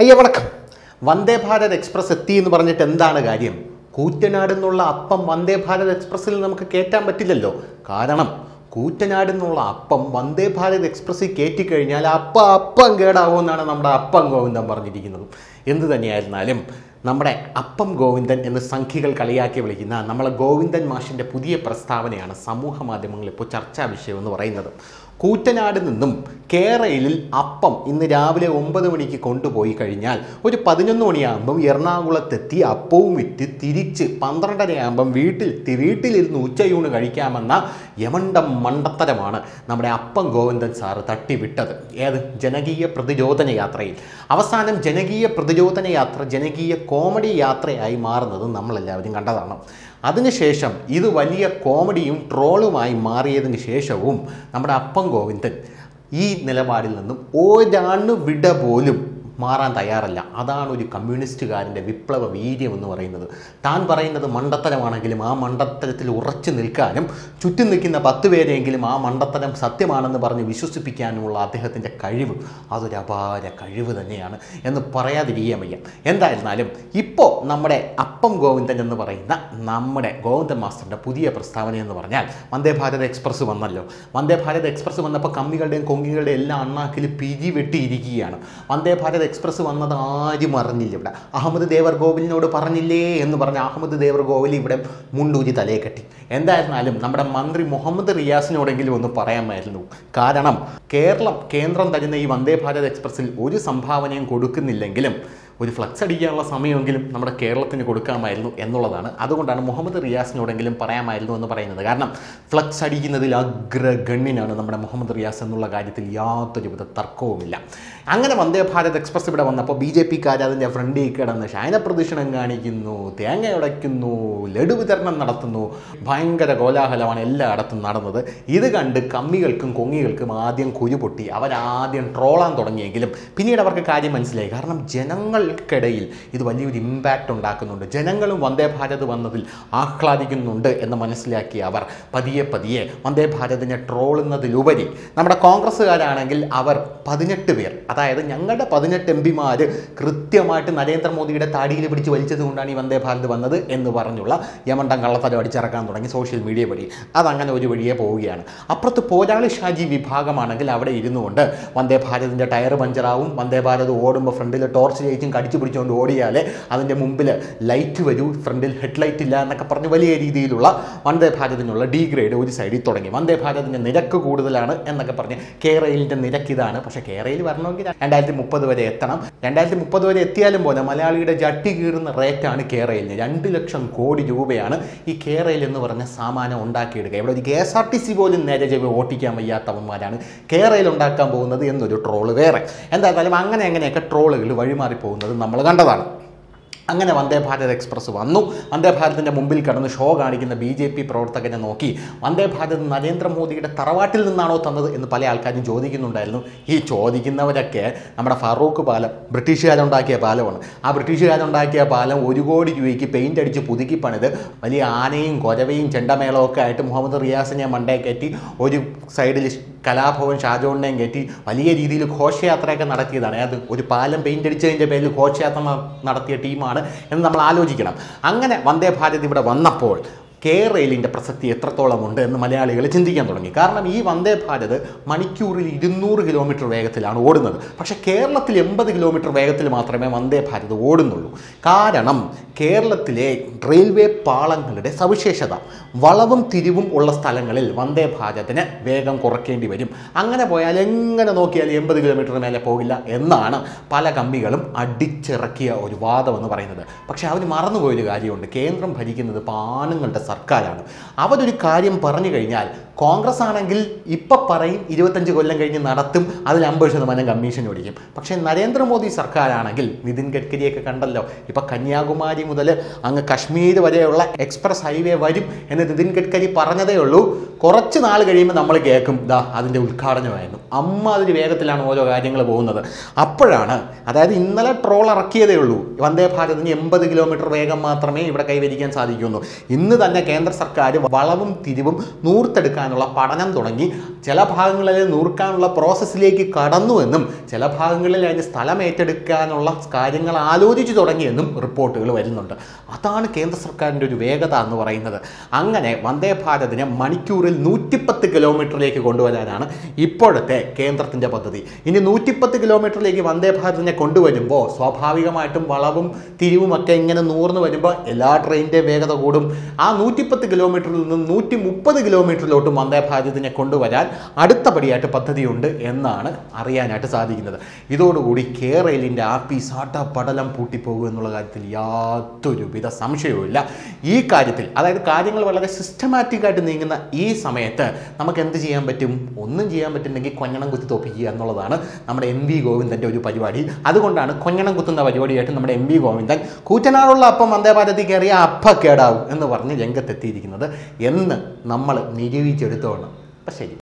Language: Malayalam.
അയ്യ വണക്കം. വന്ദേ ഭാരത് എക്സ്പ്രസ് എത്തി എന്ന് പറഞ്ഞിട്ട് എന്താണ് കാര്യം? കൂറ്റനാട് എന്നുള്ള അപ്പം വന്ദേ ഭാരത് എക്സ്പ്രസ്സിൽ നമുക്ക് കയറ്റാൻ പറ്റില്ലല്ലോ. കാരണം കൂറ്റനാട് എന്നുള്ള അപ്പം വന്ദേ ഭാരത് എക്സ്പ്രസ്സിൽ കയറ്റിക്കഴിഞ്ഞാൽ അപ്പം അപ്പം കേടാവുമെന്നാണ് നമ്മുടെ അപ്പം ഗോവിന്ദൻ പറഞ്ഞിരിക്കുന്നത്. എന്ത് തന്നെയായിരുന്നാലും നമ്മുടെ അപ്പം ഗോവിന്ദൻ എന്ന് സംഖ്യകൾ കളിയാക്കി വിളിക്കുന്ന നമ്മളെ ഗോവിന്ദൻ മാഷിന്റെ പുതിയ പ്രസ്താവനയാണ് സമൂഹ മാധ്യമങ്ങളിൽ ഇപ്പോൾ ചർച്ചാ വിഷയം എന്ന് പറയുന്നത്. കൂറ്റനാട് നിന്നും കേരളയിൽ അപ്പം ഇന്ന് രാവിലെ ഒമ്പത് മണിക്ക് കൊണ്ടുപോയി കഴിഞ്ഞാൽ ഒരു പതിനൊന്ന് മണിയാകുമ്പം എറണാകുളത്തെത്തി അപ്പവും വിറ്റ് തിരിച്ച് പന്ത്രണ്ടരയാകുമ്പം വീട്ടിൽ വീട്ടിലിരുന്ന് ഉച്ചയൂണ് കഴിക്കാമെന്ന യമണ്ടം മണ്ടത്തരമാണ് നമ്മുടെ അപ്പം ഗോവിന്ദൻ സാറ് തട്ടിവിട്ടത്. ഏത്? ജനകീയ പ്രതിരോധന യാത്രയിൽ. അവസാനം ജനകീയ പ്രതിരോധന യാത്ര ജനകീയ കോമഡി യാത്രയായി മാറുന്നത് നമ്മളെല്ലാവരും കണ്ടതാണ്. അതിനുശേഷം ഇത് വലിയ കോമഡിയും ട്രോളുമായി മാറിയതിന് ശേഷവും നമ്മുടെ അപ്പം ഗോവിന്ദൻ ഈ നിലപാടിൽ നിന്നും ഒരാണ് വിട പോലും മാറാൻ തയ്യാറല്ല. അതാണ് ഒരു കമ്മ്യൂണിസ്റ്റുകാരന്റെ വിപ്ലവ വീര്യം എന്ന് പറയുന്നത്. താൻ പറയുന്നത് മണ്ടത്തരമാണെങ്കിലും ആ മണ്ടത്തരത്തിൽ ഉറച്ചു നിൽക്കാനും ചുറ്റും നിൽക്കുന്ന പത്ത് പേരെങ്കിലും ആ മണ്ടത്തരം സത്യമാണെന്ന് പറഞ്ഞ് വിശ്വസിപ്പിക്കാനുമുള്ള അദ്ദേഹത്തിന്റെ കഴിവ് അതൊരു അപാര കഴിവ് തന്നെയാണ് എന്ന് പറയാതിരിക്കാൻ വയ്യ. എന്തായിരുന്നാലും ഇപ്പോൾ നമ്മുടെ അപ്പം ഗോവിന്ദൻ എന്ന് പറയുന്ന നമ്മുടെ ഗോവിന്ദൻ മാസ്റ്ററിന്റെ പുതിയ പ്രസ്താവന എന്ന് പറഞ്ഞാൽ വന്ദേ ഭാരത് എക്സ്പ്രസ് വന്നല്ലോ. വന്ദേ ഭാരത് എക്സ്പ്രസ് വന്നപ്പോൾ കമ്മികളുടെയും കൊങ്ങികളുടെയും എല്ലാം അണ്ണാക്കിൽ പിരി വെട്ടിയിരിക്കുകയാണ് വന്ദേ ഭാരത് എക്സ്പ്രസ് വന്നത് ആരും അറിഞ്ഞില്ല ഇവിടെ. അഹമ്മദ് ദേവർ ഗോവിലിനോട് പറഞ്ഞില്ലേ എന്ന് പറഞ്ഞ അഹമ്മദ് ദേവർ ഗോവിൽ ഇവിടെ മുണ്ടൂരി തലയെ കെട്ടി. എന്തായിരുന്നാലും നമ്മുടെ മന്ത്രി മുഹമ്മദ് റിയാസിനോടെങ്കിലും ഒന്ന് പറയാമായിരുന്നു. കാരണം കേരളം കേന്ദ്രം തരുന്ന ഈ വന്ദേ ഭാരത് എക്സ്പ്രസ്സിൽ ഒരു സംഭാവനയും കൊടുക്കുന്നില്ലെങ്കിലും ഒരു ഫ്ലക്സ് അടിക്കാനുള്ള സമയമെങ്കിലും നമ്മുടെ കേരളത്തിന് കൊടുക്കാമായിരുന്നു എന്നുള്ളതാണ്. അതുകൊണ്ടാണ് മുഹമ്മദ് റിയാസിനോടെങ്കിലും പറയാമായിരുന്നു എന്ന് പറയുന്നത്. കാരണം ഫ്ലക്സ് അടിക്കുന്നതിൽ അഗ്രഗണ്യനാണ് നമ്മുടെ മുഹമ്മദ് റിയാസ് എന്നുള്ള കാര്യത്തിൽ യാതൊരുവിധ തർക്കവുമില്ല. അങ്ങനെ വന്ദേ ഭാരത് എക്സ്പ്രസ് ഇവിടെ വന്നപ്പോൾ ബി ജെ പിക്കാർ അതിന്റെ ഫ്രണ്ടിൽ കിടന്ന് ശയന പ്രദക്ഷിണം കാണിക്കുന്നു തേങ്ങ ഉടയ്ക്കുന്നു ലഡു വിതരണം നടത്തുന്നു ഭയങ്കര കോലാഹലമാണ് എല്ലായിടത്തും നടന്നത്. ഇത് കണ്ട് കമ്മികൾക്കും കൊങ്ങികൾക്കും ആദ്യം കുരു പൊട്ടി. അവരാദ്യം ട്രോളാൻ തുടങ്ങിയെങ്കിലും പിന്നീട് അവർക്ക് കാര്യം മനസ്സിലായി. കാരണം ജനങ്ങൾക്കിടയിൽ ഇത് വലിയൊരു ഇമ്പാക്റ്റ് ഉണ്ടാക്കുന്നുണ്ട്. ജനങ്ങളും വന്ദേ ഭാരത് വന്നതിൽ ആഹ്ലാദിക്കുന്നുണ്ട് എന്ന് മനസ്സിലാക്കിയ അവർ പതിയെ പതിയെ വന്ദേ ഭാരതിനെ ട്രോളുന്നതിലുപരി നമ്മുടെ കോൺഗ്രസ്സുകാരാണെങ്കിൽ അവർ പതിനെട്ട് പേർ അതായത് ഞങ്ങളുടെ പതിനെട്ട് എം പിമാർ കൃത്യമായിട്ട് നരേന്ദ്രമോദിയുടെ താടിയിൽ പിടിച്ച് വലിച്ചത് കൊണ്ടാണ് ഈ വന്ദേ ഭാരത് വന്നത് എന്ന് പറഞ്ഞുള്ള യമണ്ടം കള്ളത്തരം അടിച്ചിറക്കാൻ തുടങ്ങി സോഷ്യൽ മീഡിയ വഴി. അതങ്ങനെ ഒരു വഴിയെ പോവുകയാണ്. അപ്പുറത്ത് പോരാളി ഷാജി വിഭാഗമാണെങ്കിൽ അവിടെ ഇരുന്നുകൊണ്ട് വന്ദേ ഭാരതിന്റെ ടയർ പഞ്ചറാവും വന്ദേ ഭാരത് ഓടുമ്പോൾ ഫ്രണ്ടിൽ ടോർച്ച് ലൈറ്റും കടിച്ചു പിടിച്ചുകൊണ്ട് ഓടിയാൽ അതിന്റെ മുമ്പിൽ ലൈറ്റ് വരൂ ഫ്രണ്ടിൽ ഹെഡ്ലൈറ്റ് ഇല്ല എന്നൊക്കെ പറഞ്ഞ് വലിയ രീതിയിലുള്ള വന്ദേ ഭാരതിനുള്ള ഡീഗ്രേഡ് ഒരു സൈഡിൽ തുടങ്ങി. വന്ദേ ഭാരതിന്റെ നിരക്ക് കൂടുതലാണ് എന്നൊക്കെ പറഞ്ഞ് കേരളിന്റെ നിരക്ക് ഇതാണ്. പക്ഷേ കേരയിൽ വരണമെങ്കിൽ രണ്ടായിരത്തി മുപ്പത് വരെ എത്തണം. രണ്ടായിരത്തി മുപ്പത് വരെ എത്തിയാലും പോലെ മലയാളിയുടെ ജട്ടി കീറുന്ന റേറ്റാണ് കേരളയിൽ രണ്ട് ലക്ഷം കോടി രൂപയാണ് ഈ കേരയിൽ എന്ന് പറഞ്ഞ സാമാനം ഉണ്ടാക്കിയെടുക്കുക ഇവിടെ ഒരു K S R T C പോലും നേരെ ചെവി ഓട്ടിക്കാൻ വയ്യാത്തവന്മാരാണ് കേരയിൽ ഉണ്ടാക്കാൻ പോകുന്നത് എന്നൊരു ട്രോൾ വേറെ. എന്തായാലും അങ്ങനെ എങ്ങനെയൊക്കെ ട്രോളുകൾ വഴിമാറി പോകുന്നത് നമ്മൾ കണ്ടതാണ്. അങ്ങനെ വന്ദേ ഭാരത് എക്സ്പ്രസ് വന്നു. വന്ദേ ഭാരതിന്റെ മുമ്പിൽ കടന്ന് ഷോ കാണിക്കുന്ന ബി ജെ പി പ്രവർത്തകനെ നോക്കി. വന്ദേ ഭാരത് നരേന്ദ്രമോദിയുടെ തറവാട്ടിൽ നിന്നാണോ തന്നത് എന്ന് പല ആൾക്കാരും ചോദിക്കുന്നുണ്ടായിരുന്നു. ഈ ചോദിക്കുന്നവരൊക്കെ നമ്മുടെ ഫറൂഖ് പാലം ബ്രിട്ടീഷുകാരുണ്ടാക്കിയ പാലമാണ് ആ ബ്രിട്ടീഷുകാരുണ്ടാക്കിയ പാലം ഒരു കോടി രൂപയ്ക്ക് പെയിന്റ് അടിച്ച് പുതുക്കി പണിത് വലിയ ആനയും കൊരവയും ചെണ്ടമേളവും ഒക്കെ ആയിട്ട് മുഹമ്മദ് റിയാസിനെ മണ്ടേ കയറ്റി ഒരു സൈഡിൽ കലാഭവൻ ഷാജോണിനെയും കയറ്റി വലിയ രീതിയിൽ ഘോഷയാത്രയൊക്കെ നടത്തിയതാണ്. അത് ഒരു പാലം പെയിന്റ് അടിച്ചതിന്റെ പേരിൽ ഘോഷയാത്ര നടത്തിയ ടീമാണ് എന്ന് നമ്മൾ ആലോചിക്കണം. അങ്ങനെ വന്ദേ ഭാരത് ഇവിടെ വന്നപ്പോൾ കെ റെയിലിന്റെ പ്രസക്തി എത്രത്തോളം ഉണ്ട് എന്ന് മലയാളികൾ ചിന്തിക്കാൻ തുടങ്ങി. കാരണം ഈ വന്ദേ ഭാരത് മണിക്കൂറിൽ ഇരുന്നൂറ് കിലോമീറ്റർ വേഗത്തിലാണ് ഓടുന്നത്. പക്ഷേ കേരളത്തിൽ എൺപത് കിലോമീറ്റർ വേഗത്തിൽ മാത്രമേ വന്ദേ ഭാരത് ഓടുന്നുള്ളൂ. കാരണം കേരളത്തിലെ റെയിൽവേ പാളങ്ങളുടെ സവിശേഷത വളവും തിരിവും ഉള്ള സ്ഥലങ്ങളിൽ വന്ദേ ഭാരതിന് വേഗം കുറയ്ക്കേണ്ടി വരും. അങ്ങനെ പോയാൽ എങ്ങനെ നോക്കിയാലും എൺപത് കിലോമീറ്റർ മേലെ പോകില്ല എന്നാണ് പല കമ്പികളും അടിച്ചിറക്കിയ ഒരു വാദം എന്ന് പറയുന്നത്. പക്ഷേ അവർ മറന്നുപോയൊരു കാര്യമുണ്ട്. കേന്ദ്രം ഭരിക്കുന്നത് പാനങ്ങളുടെ സർക്കാരാണ്. അവരൊരു കാര്യം പറഞ്ഞു കഴിഞ്ഞാൽ കോൺഗ്രസ് ആണെങ്കിൽ ഇപ്പം പറയും ഇരുപത്തഞ്ച് കൊല്ലം കഴിഞ്ഞ് നടത്തും അതിൽ അമ്പത് ശതമാനം കമ്മീഷൻ ഒടിക്കും പക്ഷേ നരേന്ദ്രമോദി സർക്കാരാണെങ്കിൽ നിതിൻ ഗഡ്കരിയൊക്കെ കണ്ടല്ലോ ഇപ്പം കന്യാകുമാരി മുതൽ അങ്ങ് കശ്മീർ വരെയുള്ള എക്സ്പ്രസ് ഹൈവേ വരും എന്ന് നിതിൻ ഗഡ്കരി പറഞ്ഞതേ ഉള്ളൂ. കുറച്ച് നാൾ കഴിയുമ്പോൾ നമ്മൾ കേൾക്കും ദാ അതിന്റെ ഉദ്ഘാടനമായിരുന്നു. അമ്മ അതിന് വേഗത്തിലാണ് ഓരോ കാര്യങ്ങൾ പോകുന്നത്. അപ്പോഴാണ് അതായത് ഇന്നലെ ട്രോൾ ഇറക്കിയതേ ഉള്ളൂ. വന്ദേ ഭാരതിന് എൺപത് കിലോമീറ്റർ വേഗം മാത്രമേ ഇവിടെ കൈവരിക്കാൻ സാധിക്കുന്നു ഇന്ന് തന്നെ കേന്ദ്ര സർക്കാർ വളവും തിരിവും നൂർത്തെടുക്കാനുള്ള പഠനം തുടങ്ങി ചില ഭാഗങ്ങളിൽ നൂർക്കാനുള്ള പ്രോസസ്സിലേക്ക് കടന്നുവെന്നും ചില ഭാഗങ്ങളിൽ അതിന് സ്ഥലം ഏറ്റെടുക്കാനുള്ള കാര്യങ്ങൾ ആലോചിച്ചു തുടങ്ങിയെന്നും റിപ്പോർട്ടുകൾ വരുന്നുണ്ട്. അതാണ് കേന്ദ്ര സർക്കാരിന്റെ ഒരു വേഗത എന്ന് പറയുന്നത്. അങ്ങനെ വന്ദേ ഭാരതിനെ മണിക്കൂറിൽ നൂറ്റിപ്പത്ത് കിലോമീറ്ററിലേക്ക് കൊണ്ടുവരാനാണ് ഇപ്പോഴത്തെ കേന്ദ്രത്തിന്റെ പദ്ധതി. ഇനി നൂറ്റിപ്പത്ത് കിലോമീറ്ററിലേക്ക് വന്ദേ ഭാരതിനെ കൊണ്ടുവരുമ്പോൾ സ്വാഭാവികമായിട്ടും വളവും തിരിവുമൊക്കെ ഇങ്ങനെ നൂർന്ന് വരുമ്പോൾ എല്ലാ ട്രെയിനിന്റെ വേഗത കൂടും. ആ നൂറ്റിപ്പത്ത് കിലോമീറ്ററിൽ നിന്ന് നൂറ്റി മുപ്പത് കിലോമീറ്ററിലോട്ടും വന്ദേ ഭാരതിനെ കൊണ്ടുവരാൻ അടുത്ത പടിയായിട്ട് പദ്ധതിയുണ്ട് എന്നാണ് അറിയാനായിട്ട് സാധിക്കുന്നത്. ഇതോടുകൂടി കേരളിന്റെ ആപ്പി സാട്ട പടലം പൂട്ടിപ്പോകും എന്നുള്ള കാര്യത്തിൽ യാതൊരുവിധ സംശയവുമില്ല. ഈ കാര്യത്തിൽ അതായത് കാര്യങ്ങൾ വളരെ സിസ്റ്റമാറ്റിക്കായിട്ട് നീങ്ങുന്ന ഈ സമയത്ത് നമുക്ക് എന്ത് ചെയ്യാൻ പറ്റും? ഒന്നും ചെയ്യാൻ പറ്റുന്നെങ്കിൽ കൊഞ്ഞണം കുത്തി തോപ്പിക്കുക എന്നുള്ളതാണ് നമ്മുടെ എം വി ഗോവിന്ദന്റെ ഒരു പരിപാടി. അതുകൊണ്ടാണ് കൊഞ്ഞണം കുത്തുന്ന പരിപാടിയായിട്ട് നമ്മുടെ എം വി ഗോവിന്ദൻ കൂറ്റനാടുള്ള അപ്പം വന്ദേ ഭാരതി കയറിയ അപ്പ കേടാവും എന്ന് പറഞ്ഞ് രംഗത്തെത്തിയിരിക്കുന്നത് എന്ന് നമ്മൾ നിരൂപിച്ചെടുത്തോണം അപ്പം ശരി.